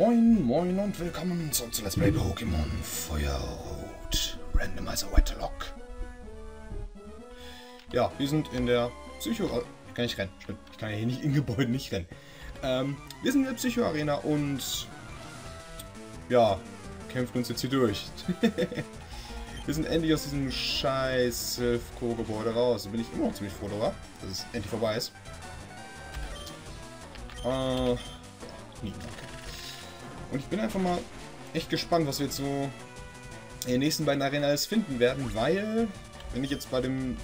Moin, moin und willkommen zum Let's Play Pokémon Feuerrot Randomizer Wettlock. Ja, wir sind in der Psycho... Ich kann nicht rennen, stimmt. Ich kann ja hier nicht in Gebäuden nicht rennen. Ähm, wir sind in der Psycho-Arena und... Ja, kämpfen uns jetzt hier durch. wir sind endlich aus diesem scheiß Silphco-Gebäude raus. Da bin ich immer noch ziemlich froh darüber, dass es endlich vorbei ist. Äh... Nie, danke. Und ich bin einfach mal echt gespannt, was wir jetzt so in den nächsten beiden Arenas finden werden, weil, wenn ich jetzt bei dem...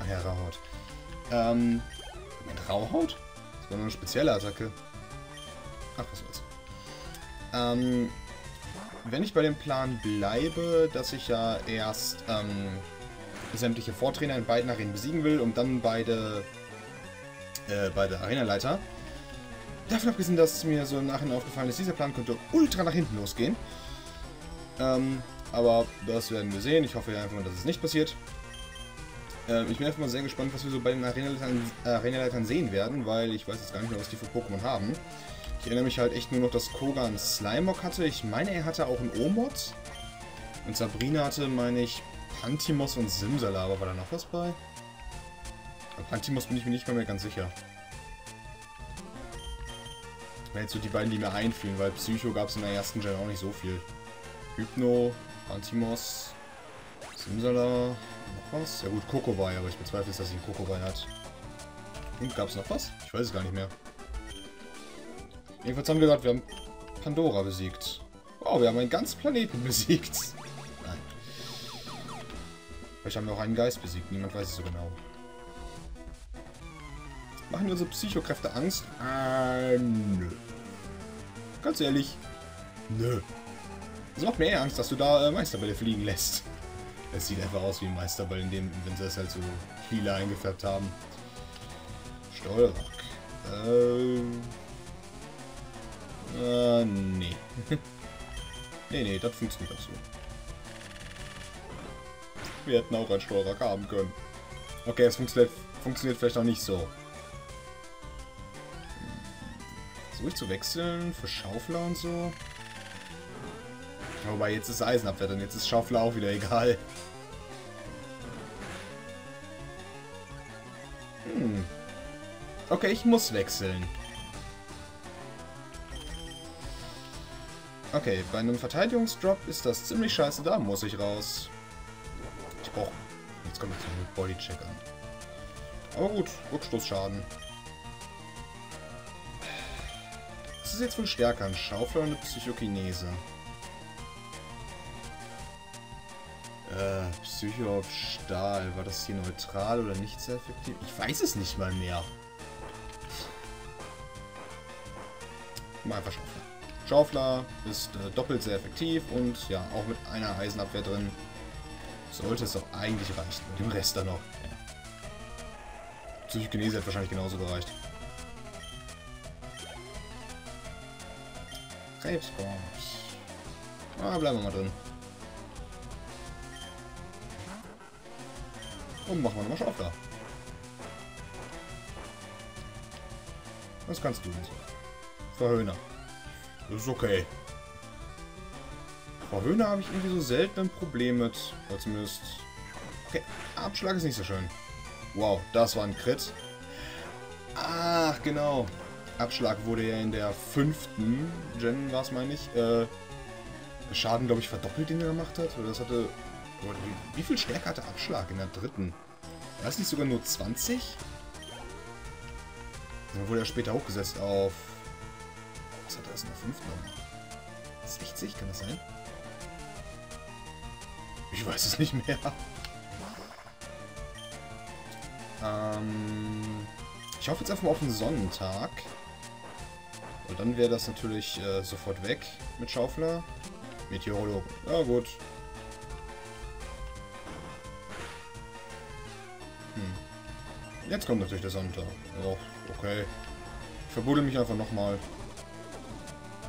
Ach ja, Rauhaut. Ähm, Moment, Rauhaut? Das war nur eine spezielle Attacke. Ach, was soll's. Ähm, wenn ich bei dem Plan bleibe, dass ich ja erst ähm, sämtliche Vortrainer in beiden Arenen besiegen will und dann beide, äh, beide Arenaleiter, Davon abgesehen, dass mir so im Nachhinein aufgefallen ist, dieser Plan könnte ultra nach hinten losgehen. Ähm, aber das werden wir sehen. Ich hoffe ja einfach mal, dass es nicht passiert. Ähm, ich bin einfach mal sehr gespannt, was wir so bei den Arenaleitern, Arenaleitern sehen werden, weil ich weiß jetzt gar nicht mehr, was die für Pokémon haben. Ich erinnere mich halt echt nur noch, dass Koga einen Slimog hatte. Ich meine, er hatte auch einen Omod. Und Sabrina hatte, meine ich, Pantimos und Simsala. Aber war da noch was bei? Bei Pantimos bin ich mir nicht mehr, mehr ganz sicher. Jetzt so die beiden, die mir einfielen, weil Psycho gab es in der ersten Gen auch nicht so viel. Hypno, Antimos, Simsala, noch was? Ja gut, Kokowai, aber ich bezweifle, dass sie einen Kokowai hat. Und gab es noch was? Ich weiß es gar nicht mehr. Jedenfalls haben wir gesagt, wir haben Pandora besiegt. Wow, wir haben einen ganzen Planeten besiegt. Nein. Vielleicht haben wir auch einen Geist besiegt, niemand weiß es so genau. Machen unsere Psychokräfte Angst? Äh, nö. Ganz ehrlich, nö. Es macht mir eher Angst, dass du da äh, Meisterbälle fliegen lässt. Es sieht einfach aus wie ein Meisterball, in dem, wenn sie das halt so lila eingefärbt haben. Steuerrock. Äh. Äh, nee. nee, nee, das funktioniert auch so. Wir hätten auch einen Steuerrock haben können. Okay, es funktioniert, funktioniert vielleicht auch nicht so. Ruhig zu wechseln für Schaufler und so. Wobei, jetzt ist Eisenabwehr, dann jetzt ist Schaufler auch wieder egal. Hm. Okay, ich muss wechseln. Okay, bei einem Verteidigungsdrop ist das ziemlich scheiße, da muss ich raus. Ich brauche... Jetzt kommt jetzt ein Bodycheck an. Aber gut, Rückstoßschaden. Was ist jetzt wohl stärker? Ein Schaufler oder eine Psychokinese? Äh, Psycho auf Stahl. War das hier neutral oder nicht sehr effektiv? Ich weiß es nicht mal mehr. Mal einfach Schaufler. Schaufler ist äh, doppelt sehr effektiv und ja, auch mit einer Eisenabwehr drin sollte es doch eigentlich reichen. Und dem Rest dann noch. Psychokinese hat wahrscheinlich genauso gereicht. Krebskorps. Ah, bleiben wir mal drin. Und machen wir nochmal Schaufler. Was kannst du denn so? Verhöhner. Das ist okay. Verhöhner habe ich irgendwie so selten ein Problem mit. Oder zumindest... Okay, Abschlag ist nicht so schön. Wow, das war ein Crit. Ach, genau. Abschlag wurde ja in der fünften Gen, war es meine ich, äh, Schaden, glaube ich, verdoppelt, den er gemacht hat. Oder das hatte... Wie, wie, viel stärker hatte Abschlag in der dritten? War das nicht sogar nur 20? Dann wurde er später hochgesetzt auf... Was hat er das in der fünften? 60, kann das sein? Ich weiß es nicht mehr. Ähm, ich hoffe jetzt einfach mal auf einen Sonnentag. Und dann wäre das natürlich äh, sofort weg mit Schaufler. Meteorologen. Ja gut. Hm. Jetzt kommt natürlich der Sonntag. Oh, okay. Ich verbuddel mich einfach nochmal.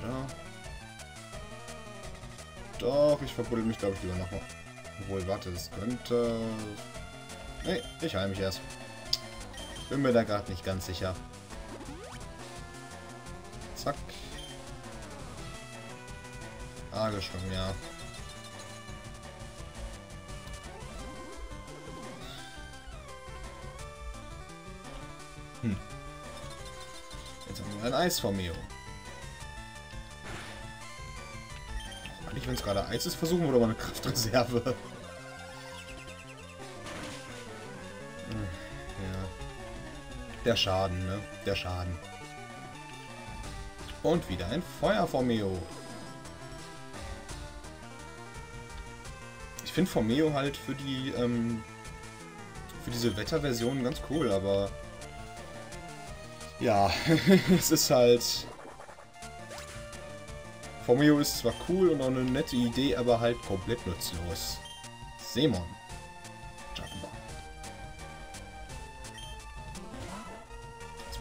Ja. Doch, ich verbuddel mich, glaube ich, lieber nochmal. Obwohl, warte, es könnte... Nee, ich heile mich erst. Bin mir da gerade nicht ganz sicher. Zack. A geschwungen, ja. Hm. Jetzt haben wir ein Eisformeo. Eigentlich, wenn es gerade Eis ist, versuchen wir doch mal eine Kraftreserve. Hm, ja. Der Schaden, ne? Der Schaden. Und wieder ein Feuerformeo. Ich finde Formeo halt für die, ähm, für diese Wetterversion ganz cool, aber ja, es ist halt... Formeo ist zwar cool und auch eine nette Idee, aber halt komplett nutzlos. Semon.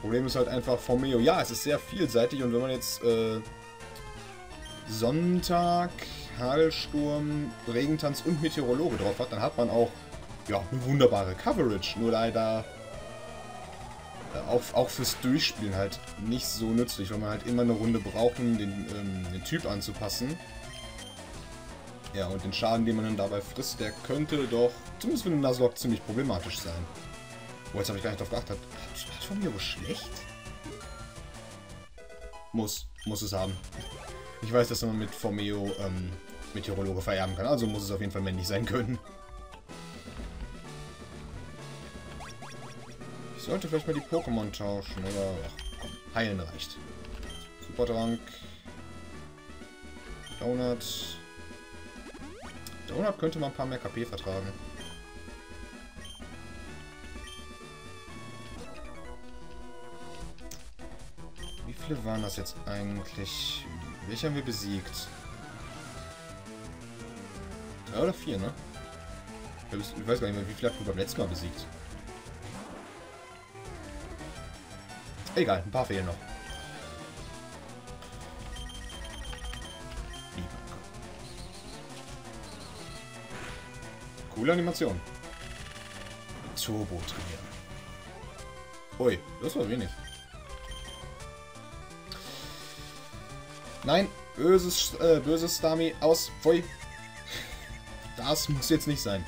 Problem ist halt einfach Formeo. Ja, es ist sehr vielseitig und wenn man jetzt äh, Sonntag, Hagelsturm, Regentanz und Meteorologe drauf hat, dann hat man auch ja, eine wunderbare Coverage. Nur leider äh, auch, auch fürs Durchspielen halt nicht so nützlich, weil man halt immer eine Runde braucht, um den, ähm, den Typ anzupassen. Ja, und den Schaden, den man dann dabei frisst, der könnte doch, zumindest für den Nuzlocke, ziemlich problematisch sein. Oh, jetzt habe ich gar nicht drauf geachtet. Hat, von mir schlecht? Muss. Muss es haben. Ich weiß, dass man mit Formeo ähm, Meteorologe vererben kann, also muss es auf jeden Fall männlich sein können. Ich sollte vielleicht mal die Pokémon tauschen, oder? Ach, komm, heilen reicht. Superdrank. Donut. Donut könnte mal ein paar mehr KP vertragen. Viele waren das jetzt eigentlich? Welche haben wir besiegt? Drei oder vier, ne? Ich weiß gar nicht mehr, wie viele hat wir beim letzten Mal besiegt. Egal, ein paar fehlen noch. Coole Animation. Turbo trainieren. Ui, das war wenig. Nein, böses, äh, böses Stami aus. Pfui. Das muss jetzt nicht sein.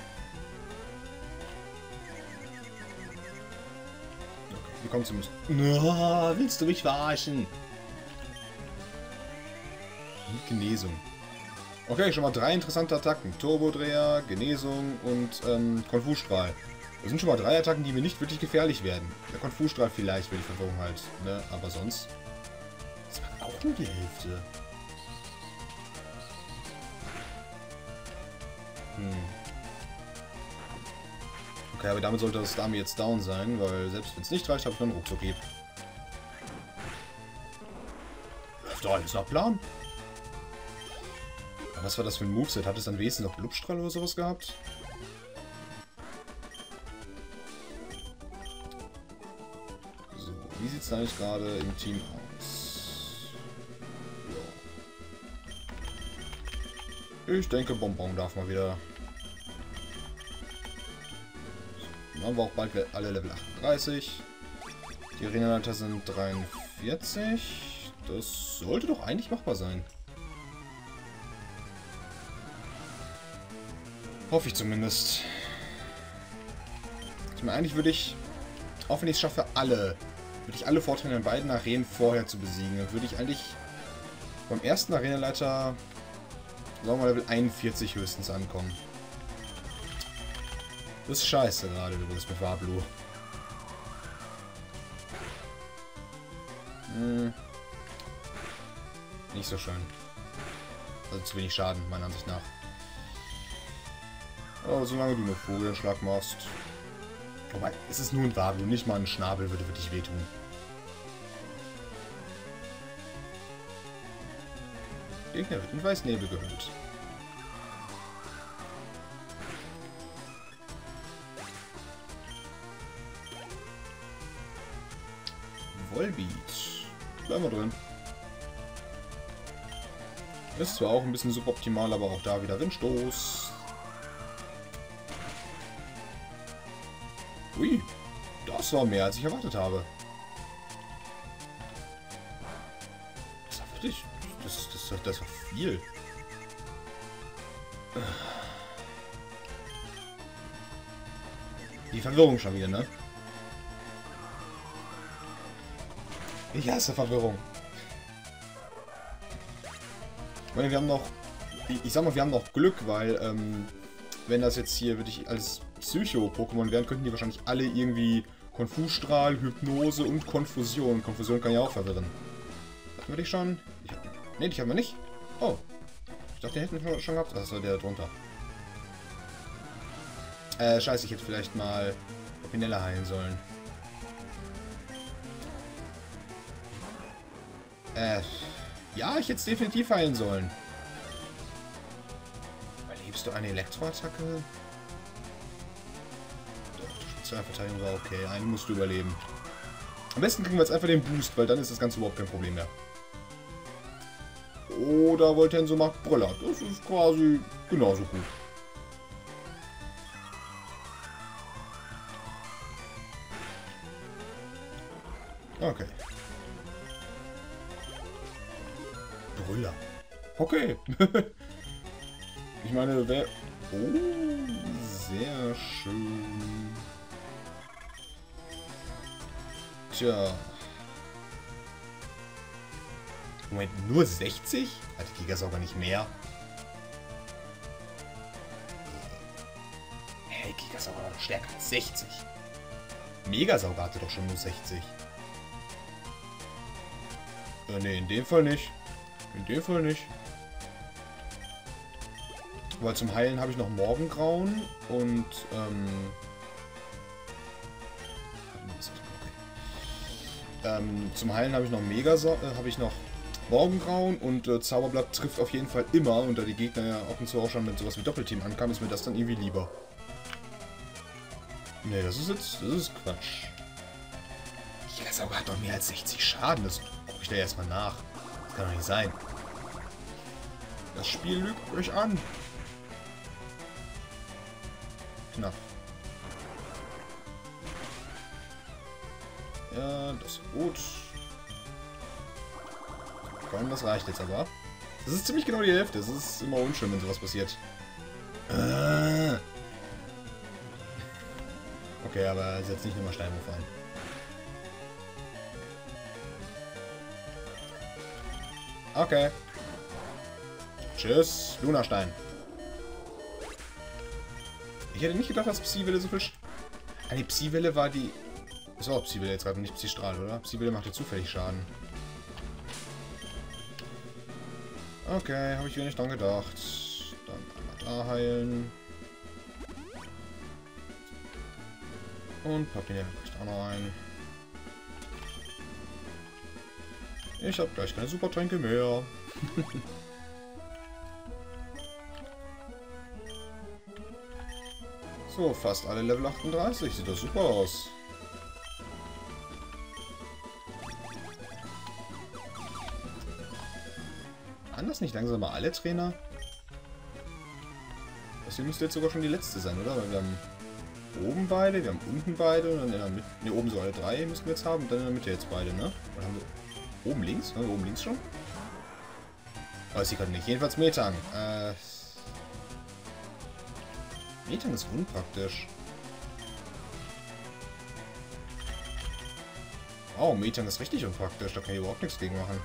Wir kommen zumindest. No, willst du mich verarschen? Genesung. Okay, schon mal drei interessante Attacken. Turbodreher, Genesung und ähm, Konfusstrahl. Das sind schon mal drei Attacken, die mir nicht wirklich gefährlich werden. Der Konfusstrahl vielleicht, wenn die Verwirrung halt. Ne? Aber sonst... Nur die Hälfte. Hm. Okay, aber damit sollte das Dame jetzt down sein, weil selbst wenn es nicht reicht, habe ich einen Ruckzuck -Hieb. Läuft doch alles nach Plan. Was war das für ein Moveset? Hat es dann wenigstens noch Blubstrahl oder sowas gehabt? So, wie sieht es eigentlich gerade im Team aus? Ich denke, Bonbon darf mal wieder. Dann haben wir auch bald alle Level 38. Die Arenaleiter sind 43. Das sollte doch eigentlich machbar sein. Hoffe ich zumindest. Ich meine, eigentlich würde ich, auch wenn ich es schaffe, alle, würde ich alle Vorteile in beiden Arenen vorher zu besiegen. Dann würde ich eigentlich beim ersten Arenaleiter, sagen wir Level 41 höchstens ankommen. Das ist scheiße gerade übrigens mit Wablu. Hm. Nicht so schön. Also zu wenig Schaden, meiner Ansicht nach. Aber solange du eine Vogelschlag machst. Wobei, es ist nur ein Wablu, nicht mal ein Schnabel würde wirklich wehtun. Gegner wird in Weißnebel gehüllt. Volbeat. Bleiben wir drin. Ist zwar auch ein bisschen suboptimal, aber auch da wieder Windstoß. Ui, das war mehr, als ich erwartet habe. Das war wirklich... Das, das, das war viel. Die Verwirrung schon wieder, ne? Ich hasse Verwirrung. Ich meine, wir haben noch... Ich sag mal, wir haben noch Glück, weil, ähm, wenn das jetzt hier wirklich als Psycho-Pokémon wären, könnten die wahrscheinlich alle irgendwie Konfusstrahl, Hypnose und Konfusion. Konfusion kann ja auch verwirren. Hatten wir die schon? Ich hab, ne, die haben wir nicht. Oh. Ich dachte, den hätten wir schon gehabt. War der drunter. Äh, scheiße, ich hätte vielleicht mal Pinella heilen sollen. Äh, ja, ich hätte es definitiv heilen sollen. Erlebst du eine Elektroattacke? Spezialverteidigung war okay. Einen musst du überleben. Am besten kriegen wir jetzt einfach den Boost, weil dann ist das Ganze überhaupt kein Problem mehr. Oder Voltenso macht Brüller. Das ist quasi genauso gut. Okay. Brüller. Okay. ich meine, wer... Oh, sehr schön. Tja. Moment, nur 60? Hat die Gigasauger nicht mehr? Hey, Gigasauger war doch stärker als 60. Megasauger hatte doch schon nur 60. Äh, ne, in dem Fall nicht. In dem Fall nicht. Weil zum Heilen habe ich noch Morgengrauen und, ähm... ähm zum Heilen habe ich noch Mega, äh, habe ich noch Morgengrauen und äh, Zauberblatt trifft auf jeden Fall immer. Und da die Gegner ja ab und zu auch schon mit sowas wie Doppelteam ankamen, ist mir das dann irgendwie lieber. Ne, das ist jetzt, das ist Quatsch. Gigasauger hat doch mehr als 60 Schaden. Das gucke ich da erstmal nach. Das kann doch nicht sein. Das Spiel lügt euch an. Knapp. Ja, das ist gut. Komm, das reicht jetzt aber. Das ist ziemlich genau die Hälfte. Es ist immer unschön, wenn sowas passiert. Äh. Okay, aber setz nicht nochmal Steinwurf an. Okay. Tschüss, Lunastein. Ich hätte nicht gedacht, dass Psi-Welle so viel... Ah, die Psi-Welle war die... So, Psi-Welle jetzt gerade, nicht Psi-Strahl, oder? Psi-Welle macht ja zufällig Schaden. Okay, habe ich wenig dran gedacht. Dann einmal da heilen. Und Papier kriegt auch noch ein. Ich habe gleich keine Supertränke mehr. so, fast alle Level 38. Sieht doch super aus. Das nicht langsam mal alle Trainer? Das hier müsste jetzt sogar schon die letzte sein, oder? Weil wir haben oben beide, wir haben unten beide und dann in der Mitte. Ne, oben so alle drei müssten wir jetzt haben und dann in der Mitte jetzt beide, ne? Oder haben wir Oben links? Ne, oben links schon? Weiß ich gerade nicht. Jedenfalls Metang. Äh, Metang ist unpraktisch. Oh, Metang ist richtig unpraktisch. Da kann ich überhaupt nichts gegen machen.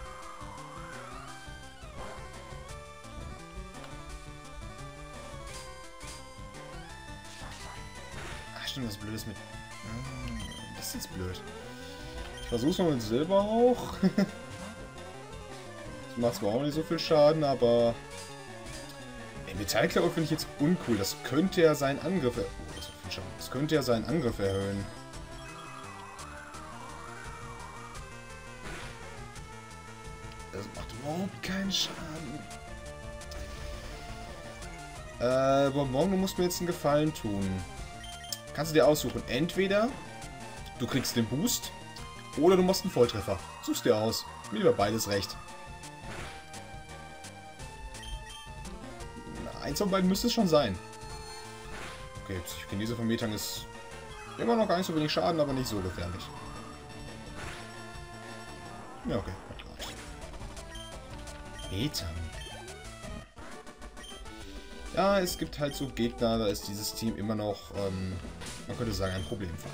Blöd. Versuch's mal mit Silber auch. das macht zwar auch nicht so viel Schaden, aber... Ey, Metallklaue finde ich jetzt uncool. Das könnte ja seinen Angriff... Oh, das, viel Schaden. das könnte ja seinen Angriff erhöhen. Das macht überhaupt keinen Schaden. Äh, Bonbon, du musst mir jetzt einen Gefallen tun. Kannst du dir aussuchen. Entweder du kriegst den Boost oder du machst einen Volltreffer. Suchst dir aus. Mir lieber beides recht. eins von beiden müsste es schon sein. Okay, Psychokinese von Metang ist immer noch gar nicht so wenig Schaden, aber nicht so gefährlich. Ja, okay. Metang. Ja, es gibt halt so Gegner, da ist dieses Team immer noch, ähm, man könnte sagen, ein Problemfall.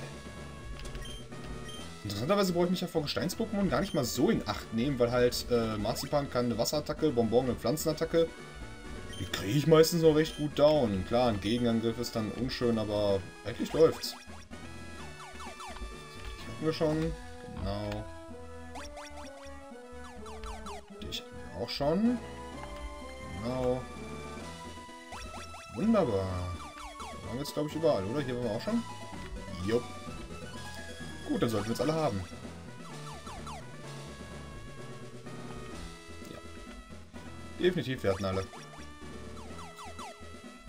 Interessanterweise brauche ich mich ja vor Gesteins-Pokémon gar nicht mal so in Acht nehmen, weil halt äh, Marzipan kann eine Wasserattacke, Bonbon eine Pflanzenattacke. Die kriege ich meistens noch recht gut down. Klar, ein Gegenangriff ist dann unschön, aber eigentlich läuft's. Die hatten wir schon. Genau. Dich auch schon. Genau. Wunderbar. Da waren wir jetzt, glaube ich, überall, oder? Hier waren wir auch schon. Jupp. Gut, dann sollten wir es alle haben. Ja. Definitiv, wir hatten alle.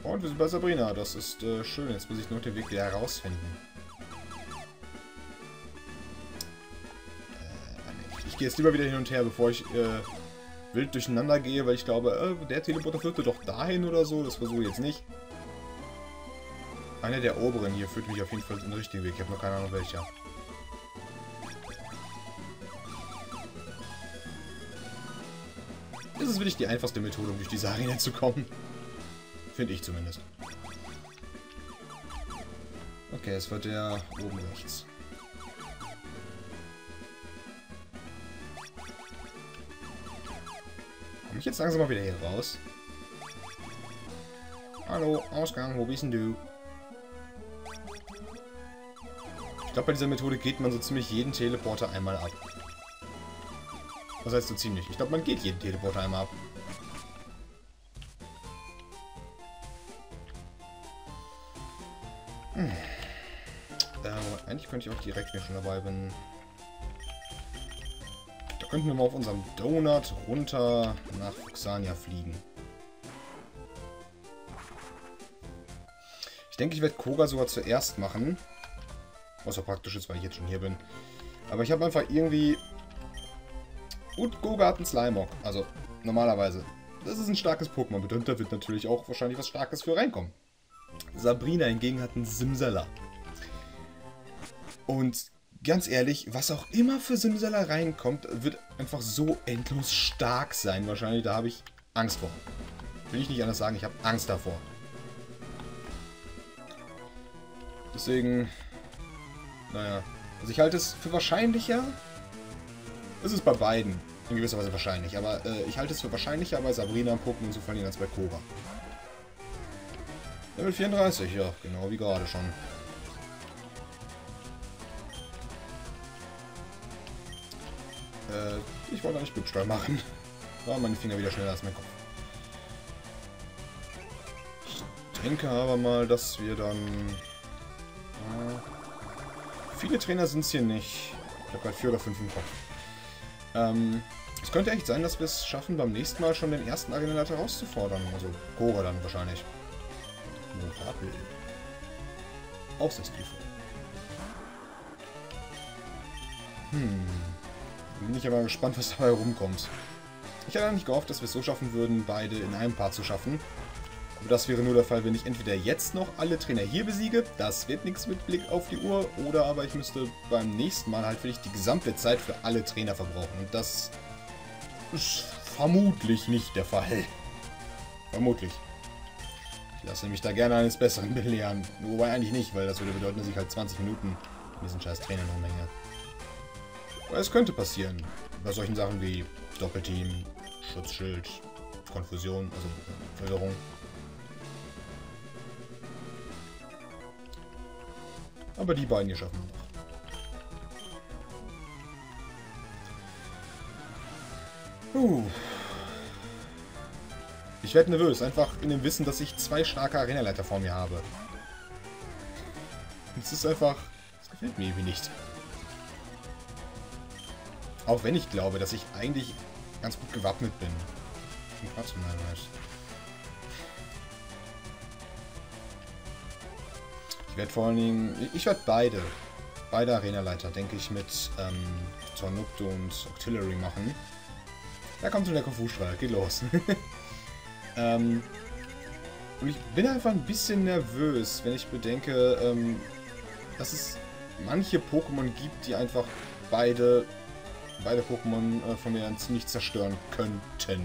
Und wir sind bei Sabrina. Das ist äh, schön. Jetzt muss ich nur den Weg wieder herausfinden. Äh, ich gehe jetzt lieber wieder hin und her, bevor ich äh, wild durcheinander gehe, weil ich glaube, äh, der Teleporter führte doch dahin oder so. Das versuche ich jetzt nicht. Einer der oberen hier führt mich auf jeden Fall in den richtigen Weg. Ich habe noch keine Ahnung welcher. Das ist wirklich die einfachste Methode, um durch diese Arena zu kommen. Finde ich zumindest. Okay, es wird der oben rechts. Komme ich jetzt langsam mal wieder hier raus? Hallo, Ausgang, wo bist denn du? Ich glaube, bei dieser Methode geht man so ziemlich jeden Teleporter einmal ab. Was heißt so ziemlich? Ich glaube, man geht jeden Teleporter einmal ab. Hm. Äh, eigentlich könnte ich auch direkt, wenn ich schon dabei bin, da könnten wir mal auf unserem Donut runter nach Fuxania fliegen. Ich denke, ich werde Koga sogar zuerst machen. Was auch praktisch ist, weil ich jetzt schon hier bin. Aber ich habe einfach irgendwie... Und Koga hat einen Slimeock. Also, normalerweise. Das ist ein starkes Pokémon. Bedeutet, da wird natürlich auch wahrscheinlich was Starkes für reinkommen. Sabrina hingegen hat einen Simsala. Und ganz ehrlich, was auch immer für Simsala reinkommt, wird einfach so endlos stark sein. Wahrscheinlich, da habe ich Angst vor. Will ich nicht anders sagen, ich habe Angst davor. Deswegen, naja. Also ich halte es für wahrscheinlicher. Es ist bei beiden in gewisser Weise wahrscheinlich. Aber äh, ich halte es für wahrscheinlicher, bei Sabrina Pokémon zu verlieren als bei Cobra. Level 34, ja, genau wie gerade schon. Äh, ich wollte eigentlich Blitzstrahl machen. War meine Finger wieder schneller als mein Kopf. Ich denke aber mal, dass wir dann... Äh, viele Trainer sind es hier nicht. Ich habe gerade vier oder fünf im Kopf. Ähm, es könnte echt sein, dass wir es schaffen, beim nächsten Mal schon den ersten Arenaleiter herauszufordern. Also Gora dann wahrscheinlich. Notable. Aussichtsstufe. Hm. Bin ich aber gespannt, was dabei rumkommt. Ich hätte nicht gehofft, dass wir es so schaffen würden, beide in einem Part zu schaffen. Aber das wäre nur der Fall, wenn ich entweder jetzt noch alle Trainer hier besiege, das wird nichts mit Blick auf die Uhr, oder aber ich müsste beim nächsten Mal halt wirklich die gesamte Zeit für alle Trainer verbrauchen. Und das ist vermutlich nicht der Fall. Vermutlich. Ich lasse mich da gerne eines Besseren belehren. Wobei eigentlich nicht, weil das würde bedeuten, dass ich halt 20 Minuten in diesen scheiß Trainern rumhänge. Aber es könnte passieren. Bei solchen Sachen wie Doppelteam, Schutzschild, Konfusion, also Verwirrung. Aber die beiden hier schaffen wir noch. Uh. Ich werde nervös, einfach in dem Wissen, dass ich zwei starke Arenaleiter vor mir habe. Es ist einfach... Das gefällt mir irgendwie nicht. Auch wenn ich glaube, dass ich eigentlich ganz gut gewappnet bin. Ich werde vor allen Dingen... Ich werde beide. Beide Arenaleiter, denke ich, mit ähm, Tornupto und Octillery machen. Da kommt schon der Konfu-Strahl. Geht los. ähm, und ich bin einfach ein bisschen nervös, wenn ich bedenke, ähm, dass es manche Pokémon gibt, die einfach beide beide Pokémon äh, von mir ziemlich zerstören könnten.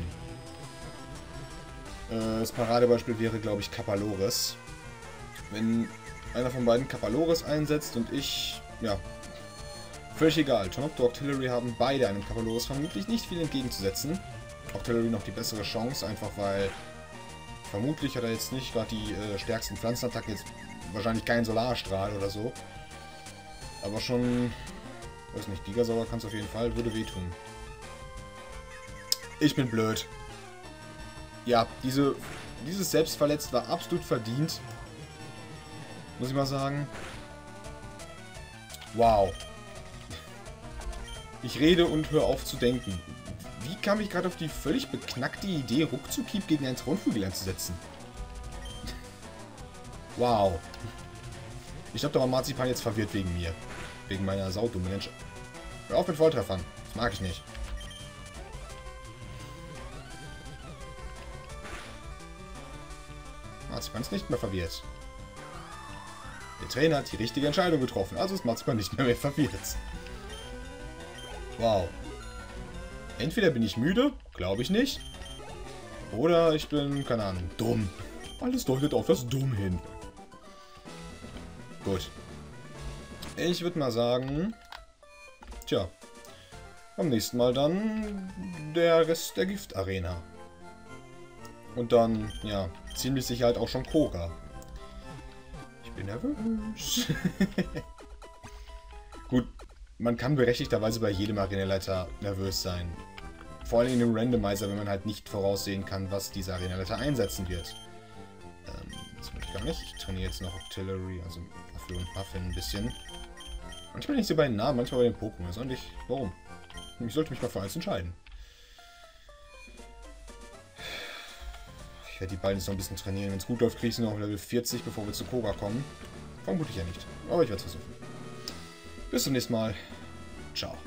Äh, das Paradebeispiel wäre, glaube ich, Kapalores. Wenn einer von beiden Kapalores einsetzt und ich, ja, völlig egal. Tonopto Octillery haben beide einem Kapalores vermutlich nicht viel entgegenzusetzen. Octillery noch die bessere Chance, einfach weil vermutlich hat er jetzt nicht gerade die äh, stärksten Pflanzenattacken, jetzt wahrscheinlich kein Solarstrahl oder so. Aber schon, weiß nicht, Gigasauer kann es auf jeden Fall, würde wehtun. Ich bin blöd. Ja, diese, dieses Selbstverletzt war absolut verdient. Muss ich mal sagen. Wow. Ich rede und höre auf zu denken. Wie kam ich gerade auf die völlig beknackte Idee, Ruckzuckieb gegen einen Thronvögel einzusetzen? wow. Ich glaube, da war Marzipan jetzt verwirrt wegen mir. Wegen meiner saudummen. Hör auf mit Volltreffern. Das mag ich nicht. Marzipan ist nicht mehr verwirrt. Trainer hat die richtige Entscheidung getroffen, also ist Marzipan nicht mehr, mehr verwirrt. Wow. Entweder bin ich müde, glaube ich nicht. Oder ich bin, keine Ahnung, dumm. Alles deutet auf das Dumm hin. Gut. Ich würde mal sagen... Tja. Beim nächsten Mal dann der Rest der Giftarena. Und dann, ja, ziemlich sicher halt auch schon Koga. Ich bin nervös. Gut, man kann berechtigterweise bei jedem Arenaleiter nervös sein. Vor allem in dem Randomizer, wenn man halt nicht voraussehen kann, was dieser Arenaleiter einsetzen wird. Ähm, das möchte ich gar nicht. Ich trainiere jetzt noch Artillery, also Affe und Muffin ein bisschen. Manchmal nicht so bei den Namen, manchmal bei den Pokémon. Und ich, warum? Ich sollte mich mal für eins entscheiden. Werde die beiden jetzt noch ein bisschen trainieren. Wenn es gut läuft, kriege ich sie noch Level 40, bevor wir zu Koga kommen. Vermutlich ja nicht. Aber ich werde es versuchen. Bis zum nächsten Mal. Ciao.